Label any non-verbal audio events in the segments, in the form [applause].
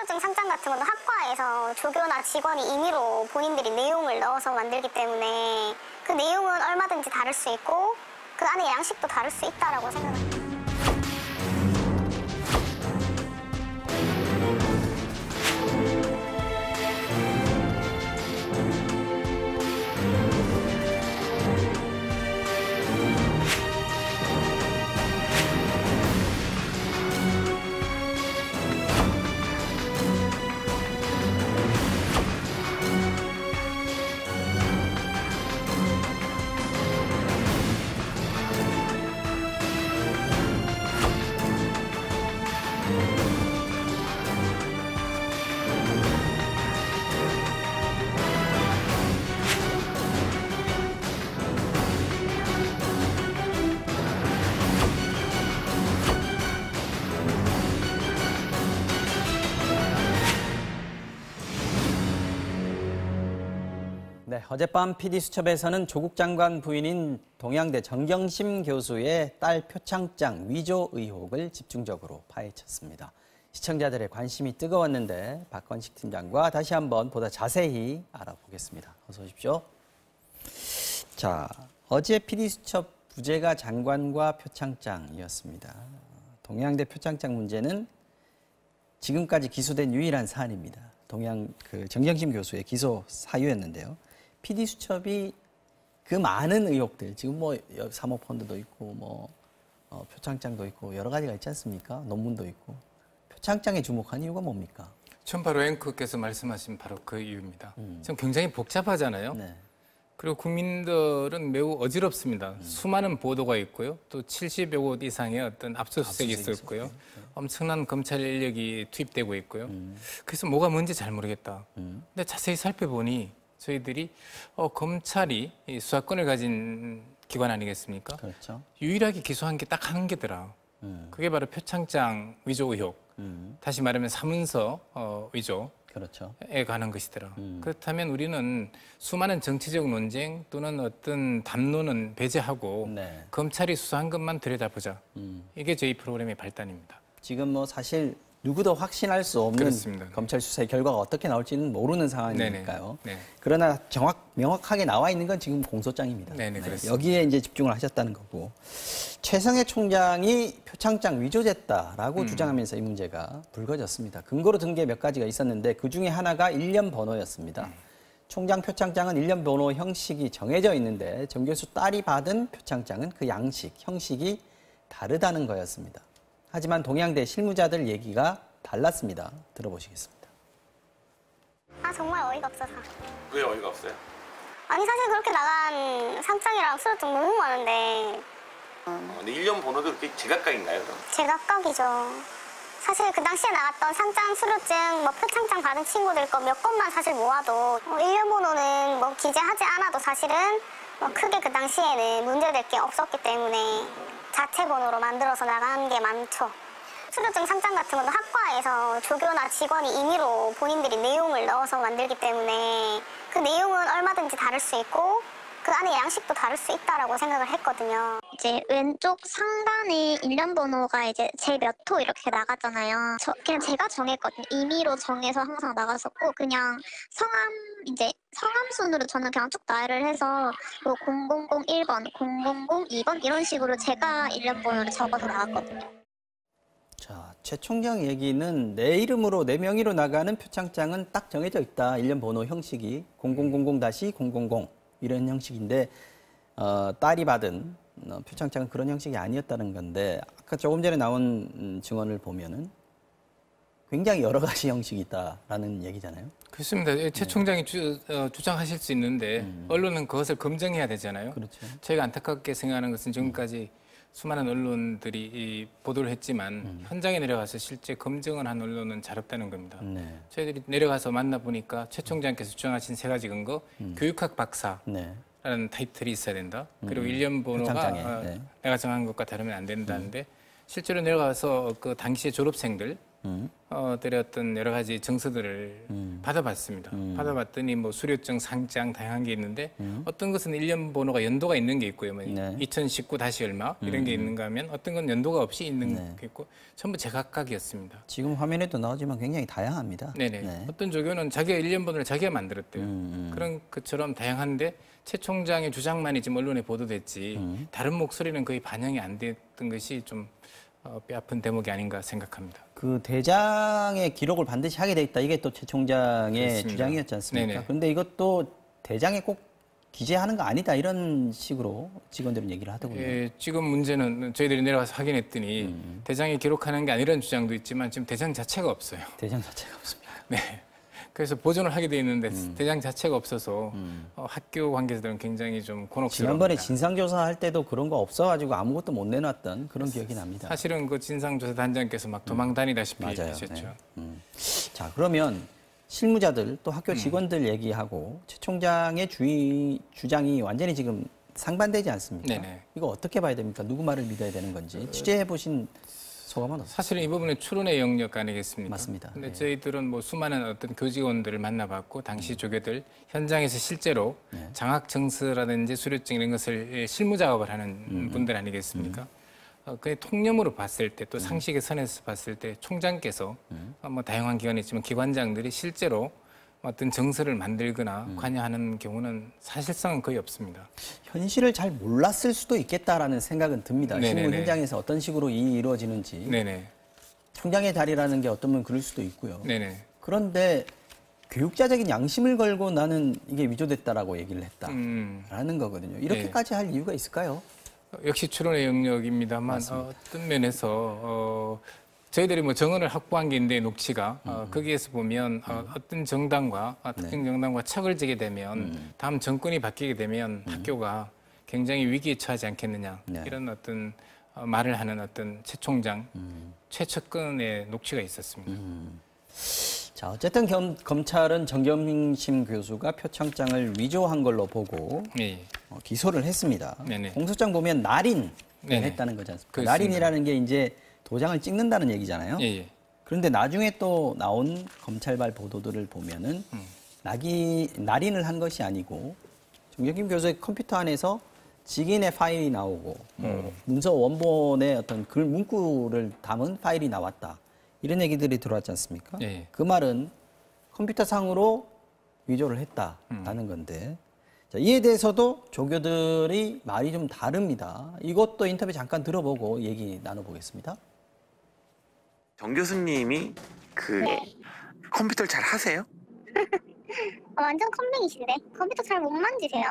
수료증 상장 같은 것도 학과에서 조교나 직원이 임의로 본인들이 내용을 넣어서 만들기 때문에 그 내용은 얼마든지 다를 수 있고 그 안에 양식도 다를 수 있다라고 생각합니다. 네, 어젯밤 PD수첩에서는 조국 장관 부인인 동양대 정경심 교수의 딸 표창장 위조 의혹을 집중적으로 파헤쳤습니다. 시청자들의 관심이 뜨거웠는데 박건식 팀장과 다시 한번 보다 자세히 알아보겠습니다. 어서 오십시오. 자, 어제 PD수첩 부제가 장관과 표창장이었습니다. 동양대 표창장 문제는 지금까지 기소된 유일한 사안입니다. 동양 그 정경심 교수의 기소 사유였는데요. PD 수첩이 그 많은 의혹들 지금 뭐 여- 사모펀드도 있고 뭐 어, 표창장도 있고 여러 가지가 있지 않습니까? 논문도 있고 표창장에 주목한 이유가 뭡니까? 전 바로 앵커께서 말씀하신 바로 그 이유입니다. 지금 굉장히 복잡하잖아요. 네, 그리고 국민들은 매우 어지럽습니다. 수많은 보도가 있고요. 또 70여 곳 이상의 어떤 압수수색이 압수수색이 있었고요. 엄청난 검찰 인력이 투입되고 있고요. 그래서 뭐가 뭔지 잘 모르겠다. 근데 자세히 살펴보니 저희들이 어, 검찰이 이 수사권을 가진 기관 아니겠습니까? 그렇죠. 유일하게 기소한 게 딱 한 개더라. 음, 그게 바로 표창장 위조 의혹. 음, 다시 말하면 사문서 어, 위조. 그렇죠. 에 관한 것이더라. 음. 그렇다면 우리는 수많은 정치적 논쟁 또는 어떤 담론은 배제하고 네, 검찰이 수사한 것만 들여다보자. 음. 이게 저희 프로그램의 발단입니다. 지금 뭐 사실 누구도 확신할 수 없는 그렇습니다. 네. 검찰 수사의 결과가 어떻게 나올지는 모르는 상황이니까요. 네. 그러나 정확 명확하게 나와 있는 건 지금 공소장입니다. 네네, 그렇습니다. 여기에 이제 집중을 하셨다는 거고 최성해 총장이 표창장 위조됐다라고 주장하면서 이 문제가 불거졌습니다. 근거로 든 게 몇 가지가 있었는데 그 중에 하나가 일련 번호였습니다. 총장 표창장은 일련 번호 형식이 정해져 있는데 정 교수 딸이 받은 표창장은 그 양식 형식이 다르다는 거였습니다. 하지만 동양대 실무자들 얘기가 달랐습니다. 들어보시겠습니다. 아 정말 어이가 없어서. 왜 어이가 없어요? 아니 사실 그렇게 나간 상장이랑 수료증 너무 많은데 어, 근데 1년 번호도 그렇게 제각각인가요, 그럼? 제각각이죠. 사실 그 당시에 나왔던 상장, 수료증, 뭐 표창장 받은 친구들 거 몇 건만 사실 모아도 뭐 일련 번호는 뭐 기재하지 않아도 사실은 뭐 크게 그 당시에는 문제될 게 없었기 때문에 자체 번호로 만들어서 나간 게 많죠. 수료증 상장 같은 것도 학과에서 조교나 직원이 임의로 본인들이 내용을 넣어서 만들기 때문에 그 내용은 얼마든지 다를 수 있고 그 안에 양식도 다를 수 있다라고 생각을 했거든요. 이제 왼쪽 상단에 일련 번호가 이제 제 몇 호 이렇게 나가잖아요. 저 그냥 제가 정했거든요. 임의로 정해서 항상 나갔었고 그냥 성함 이제 성함 순으로 저는 그냥 쭉 나열을 해서 뭐 0001번, 0002번 이런 식으로 제가 일련 번호를 적어서 나갔거든요. 자, 최 총장 얘기는 내 이름으로 내 명의로 나가는 표창장은 딱 정해져 있다. 일련 번호 형식이 0000-000 이런 형식인데 어, 딸이 받은 어, 표창장은 그런 형식이 아니었다는 건데 아까 조금 전에 나온 음, 증언을 보면은 굉장히 여러 가지 형식이 있다라는 얘기잖아요. 그렇습니다. 네. 최 총장이 주, 장하실수 있는데 언론은 그것을 검증해야 되잖아요. 음. 그렇죠. 저희가 안타깝게 생각하는 것은 지금까지 수많은 언론들이 이 보도를 했지만 음. 현장에 내려가서 실제 검증을 한 언론은 잘 없다는 겁니다. 네. 저희들이 내려가서 만나 보니까 최 총장께서 주장하신 세 가지 근거, 음. 교육학 박사, 네. 라는 타이틀이 있어야 된다. 그리고 일련 번호가 표창장에, 어, 네. 내가 정한 것과 다르면 안 된다는데 실제로 내려가서 그 당시의 졸업생들 어, 들의 어떤 여러 가지 정서들을 받아봤습니다. 받아봤더니 뭐 수료증, 상장 다양한 게 있는데 어떤 것은 일년 번호가 연도가 있는 게 있고요. 뭐 네. 2019 다시 얼마 이런 게 있는가 하면 어떤 건 연도가 없이 있는 게 있고 전부 제각각이었습니다. 지금 화면에도 나오지만 굉장히 다양합니다. 네네. 네. 어떤 조교는 자기가 일년 번호를 자기가 만들었대요. 음, 그런 것처럼 다양한데 최 총장의 주장만이 지금 언론에 보도됐지 음. 다른 목소리는 거의 반영이 안 됐던 것이 좀 어, 뼈아픈 대목이 아닌가 생각합니다. 그 대장의 기록을 반드시 하게 돼 있다. 이게 또 최 총장의 그렇습니다. 주장이었지 않습니까? 네네. 그런데 이것도 대장에 꼭 기재하는 거 아니다 이런 식으로 직원들은 얘기를 하더군요. 예, 지금 문제는 저희들이 내려가서 확인했더니 음. 대장이 기록하는 게 아니라는 주장도 있지만 지금 대장 자체가 없어요. 대장 자체가 없습니다. 네. 그래서 보존을 하게 돼 있는데 음. 대장 자체가 없어서 어, 학교 관계자들은 굉장히 좀 곤혹스러워합니다. 지난번에 진상조사 할 때도 그런 거 없어가지고 아무것도 못 내놨던 그런 기억이 납니다. 사실은 그 진상조사 단장께서 막 도망 다니다시피 맞아요. 하셨죠. 네. 음. 자 그러면 실무자들 또 학교 직원들 얘기하고 최 총장의 주의, 주장이 완전히 지금 상반되지 않습니까? 네네. 이거 어떻게 봐야 됩니까? 누구 말을 믿어야 되는 건지 취재해 보신 소감은 어떠세요? 사실은 이 부분은 추론의 영역 아니겠습니까? 맞습니다. 근데 네. 저희들은 뭐 수많은 어떤 교직원들을 만나봤고 당시 조교들 현장에서 실제로 네. 장학 정서라든지 수료증 이런 것을 실무 작업을 하는 음, 분들 아니겠습니까? 어, 그 통념으로 봤을 때 음. 또 상식의 선에서 봤을 때 총장께서 어, 뭐 다양한 기관이 있지만 기관장들이 실제로 어떤 정서를 만들거나 음. 관여하는 경우는 사실상은 거의 없습니다. 현실을 잘 몰랐을 수도 있겠다라는 생각은 듭니다. 네네네. 신문 현장에서 어떤 식으로 일이 이루어지는지 네네, 총장의 자리라는 게 어쩌면 그럴 수도 있고요. 네네. 그런데 교육자적인 양심을 걸고 나는 이게 위조됐다라고 얘기를 했다라는 음. 거거든요. 이렇게까지 할 이유가 있을까요? 역시 추론의 영역입니다만 어, 어떤 면에서 어, 저희들이 뭐 정언을 확보한 게 있는데 녹취가 어, 거기에서 보면 어, 어떤 정당과 어, 특정 정당과 척을 지게 되면 다음 정권이 바뀌게 되면 학교가 굉장히 위기에 처하지 않겠느냐 네. 이런 어떤 어, 말을 하는 어떤 최 총장 최측근의 녹취가 있었습니다. 자, 어쨌든 겸- 검찰은 정경심 교수가 표창장을 위조한 걸로 보고 예, 예. 어, 기소를 했습니다. 네네. 공소장 보면 날인. 했다는 거지 않습니까? 그렇습니다. 날인이라는 게 이제 도장을 찍는다는 얘기잖아요. 예, 예. 그런데 나중에 또 나온 검찰발 보도들을 보면은 음. 낙이 날인을 한 것이 아니고 정경kim 교수의 컴퓨터 안에서 직인의 파일이 나오고 음. 뭐 문서 원본의 어떤 글 문구를 담은 파일이 나왔다 이런 얘기들이 들어왔지 않습니까? 예. 그 말은 컴퓨터 상으로 위조를 했다라는 음. 건데 자, 이에 대해서도 조교들이 말이 좀 다릅니다. 이것도 인터뷰 잠깐 들어보고 얘기 나눠보겠습니다. 정 교수님이 그 컴퓨터를 잘 하세요? [laughs] 어, 완전 컴맹이신데 컴퓨터 잘 못 만지세요.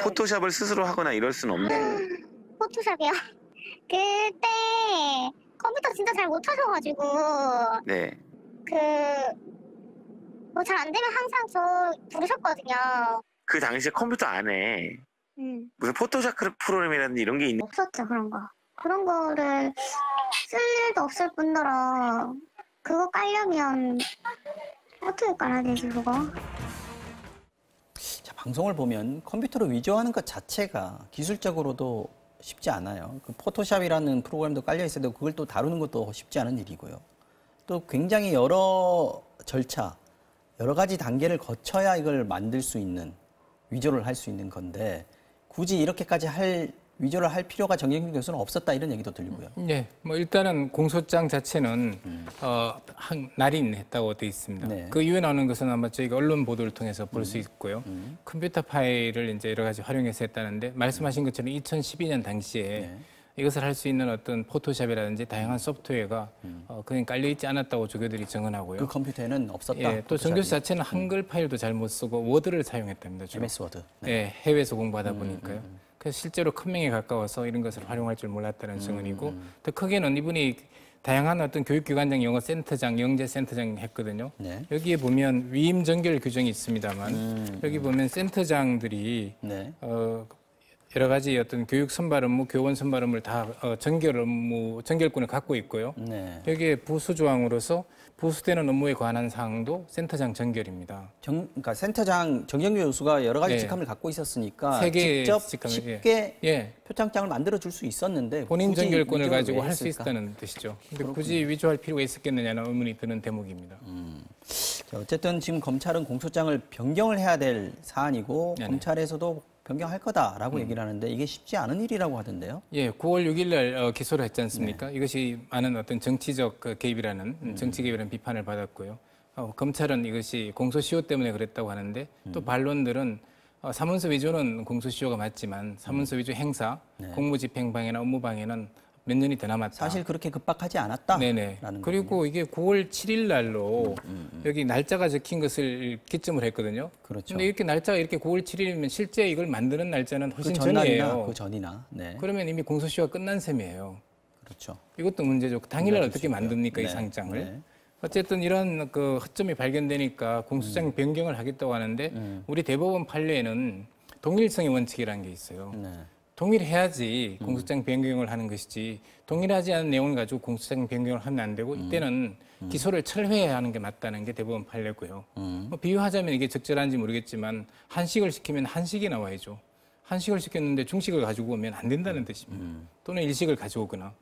포토샵을 스스로 하거나 이럴 수는 없는 포토샵이요. [laughs] 그때 컴퓨터 진짜 잘 못 하셔가지고 네. 그뭐 잘 안 되면 항상 저 부르셨거든요. 그 당시에 컴퓨터 안에 음. 무슨 포토샵 프로그램이라든지 이런 게 있는 없었죠 그런 거. 그런 거를 쓸 일도 없을 뿐더러 그거 깔려면 어떻게 깔아야 되지 그거? 자, 방송을 보면 컴퓨터로 위조하는 것 자체가 기술적으로도 쉽지 않아요. 그 포토샵이라는 프로그램도 깔려 있어도 그걸 또 다루는 것도 쉽지 않은 일이고요. 또 굉장히 여러 절차, 여러 가지 단계를 거쳐야 이걸 만들 수 있는 위조를 할 수 있는 건데 굳이 이렇게까지 할 위조를 할 필요가 정경심 교수는 없었다 이런 얘기도 들리고요. 네, 뭐 일단은 공소장 자체는 어, 한 날인했다고 되어 있습니다. 네. 그 이후에 나오는 것은 아마 저희가 언론 보도를 통해서 볼수 있고요. 컴퓨터 파일을 이제 여러 가지 활용해서 했다는데 말씀하신 것처럼 2012년 당시에 네. 이것을 할 수 있는 어떤 포토샵이라든지 다양한 소프트웨어가 어, 그냥 깔려 있지 않았다고 조교들이 증언하고요. 그 컴퓨터에는 없었다. 예, 또 포토샵이. 정교수 자체는 한글 파일도 잘 못 쓰고 워드를 사용했답니다. 주로. MS 워드. 네. 예, 해외에서 공부하다 보니까요. 그래서 실제로 컴맹에 가까워서 이런 것을 활용할 줄 몰랐다는 증언이고 더 크게는 이분이 다양한 어떤 교육기관장 영어 센터장, 영재 센터장 했거든요. 네. 여기에 보면 위임 전결 규정이 있습니다만 여기 보면 센터장들이 네. 어, 여러 가지 어떤 교육 선발 업무, 교원 선발 업무를 다 어, 전결 업무, 전결권을 갖고 있고요. 네. 여기에 부수 조항으로서 부수되는 업무에 관한 사항도 센터장 전결입니다. 정, 그러니까 센터장 정경규 교수가 여러 가지 네. 직함을 갖고 있었으니까 직접 직함을, 쉽게 예. 표창장을 만들어 줄 수 있었는데 본인 전결권을 가지고 왜할 수? 있다는 뜻이죠. 근데 굳이 위조할 필요가 있었겠느냐는 의문이 드는 대목입니다. 자, 어쨌든 지금 검찰은 공소장을 변경을 해야 될 사안이고. 음. 검찰에서도 변경할 거다라고 얘기를 하는데 이게 쉽지 않은 일이라고 하던데요. 예, 9월 6일 날 어, 기소를 했지 않습니까? 이것이 많은 어떤 정치적 그 개입이라는 음, 정치 개입이라는 비판을 받았고요. 어, 검찰은 이것이 공소시효 때문에 그랬다고 하는데 또 반론들은 어, 사문서 위조는 공소시효가 맞지만 사문서 위조 행사, 공무집행방해나 업무방해는 몇 년이 더 남았다. 사실 그렇게 급박하지 않았다. 네네. 그리고 이게 9월 7일 날로 음, 여기 날짜가 적힌 것을 기점을 했거든요. 그렇죠. 근데 이렇게 날짜가 이렇게 9월 7일이면 실제 이걸 만드는 날짜는 그 훨씬 전날이나 전이에요. 그 전이나. 네. 그러면 이미 공소시효가 끝난 셈이에요. 그렇죠. 이것도 문제죠. 당일날 어떻게. 만듭니까 이 네. 상장을? 네. 어쨌든 이런 그 허점이 발견되니까 공소장 음. 변경을 하겠다고 하는데 우리 대법원 판례에는 동일성의 원칙이라는 게 있어요. 네. 동일해야지 음. 공소장 변경을 하는 것이지 동일하지 않은 내용을 가지고 공소장 변경을 하면 안 되고 음. 이때는 기소를 철회해야 하는 게 맞다는 게 대법원 판례고요. 뭐 비유하자면 이게 적절한지 모르겠지만 한식을 시키면 한식이 나와야죠. 한식을 시켰는데 중식을 가지고 오면 안 된다는 뜻입니다. 또는 일식을 가져오거나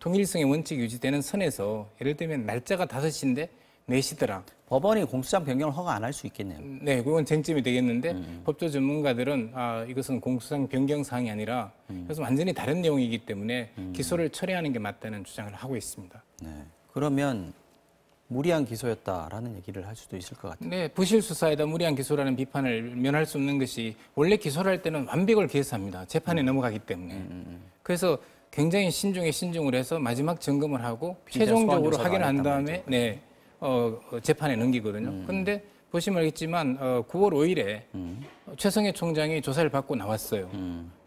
통일성의 원칙이 유지되는 선에서 예를 들면 날짜가 다섯 시인데 네시더라 법원이 공소장 변경을 허가 안 할 수 있겠네요. 네, 그건 쟁점이 되겠는데 법조 전문가들은 아 이것은 공소장 변경 사항이 아니라 그래서 완전히 다른 내용이기 때문에 기소를 철회하는 게 맞다는 주장을 하고 있습니다. 네. 그러면 무리한 기소였다라는 얘기를 할 수도 있을 것 같아요. 네, 부실 수사에다 무리한 기소라는 비판을 면할 수 없는 것이 원래 기소를 할 때는 완벽을 기해서합니다. 재판에 넘어가기 때문에. 그래서 굉장히 신중에 신중을 해서 마지막 점검을 하고 최종적으로 확인한 다음에 네, 어, 어, 재판에 넘기거든요. 그런데 보시면 알겠지만 어, 9월 5일에 최성해 총장이 조사를 받고 나왔어요.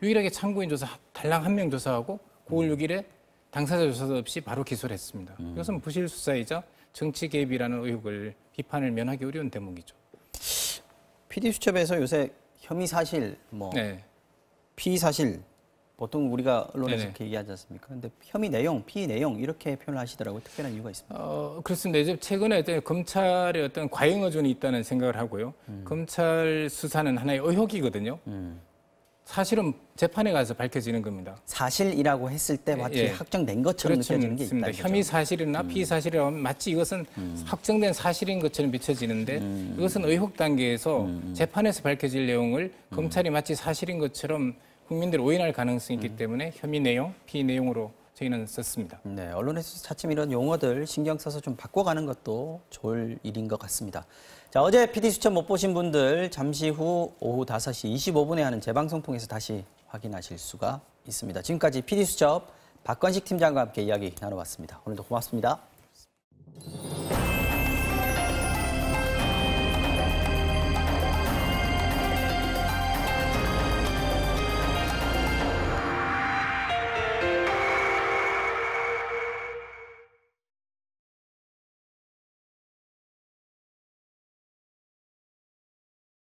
유일하게 참고인 조사 달랑 한 명 조사하고 9월 6일에 당사자 조사도 없이 바로 기소를 했습니다. 이것은 부실 수사이자 정치 개입이라는 의혹을 비판을 면하기 어려운 대목이죠. PD 수첩에서 요새 혐의 사실, 뭐 네. 피의 사실 보통 우리가 언론에서 네네. 이렇게 얘기하지 않습니까? 근데 혐의 내용, 피의 내용 이렇게 표현을 하시더라고요. 특별한 이유가 있습니다. 어, 그렇습니다. 이제 최근에 어떤 검찰의 어떤 과잉 의존이 있다는 생각을 하고요. 검찰 수사는 하나의 의혹이거든요. 사실은 재판에 가서 밝혀지는 겁니다. 사실이라고 했을 때 마치 예. 확정된 것처럼 느껴지는 게 있다. 혐의 사실이나 피의 사실이라고 하면 마치 이것은 확정된 사실인 것처럼 비춰지는데 이것은 의혹 단계에서 재판에서 밝혀질 내용을 검찰이 마치 사실인 것처럼 국민들 오인할 가능성이 있기 때문에 혐의 내용, 피의 내용으로 저희는 썼습니다. 네, 언론에서 차츰 이런 용어들 신경 써서 좀 바꿔가는 것도 좋을 일인 것 같습니다. 자, 어제 PD 수첩 못 보신 분들 잠시 후 오후 5시 25분에 하는 재방송 통해서 다시 확인하실 수가 있습니다. 지금까지 PD 수첩 박건식 팀장과 함께 이야기 나눠봤습니다. 오늘도 고맙습니다.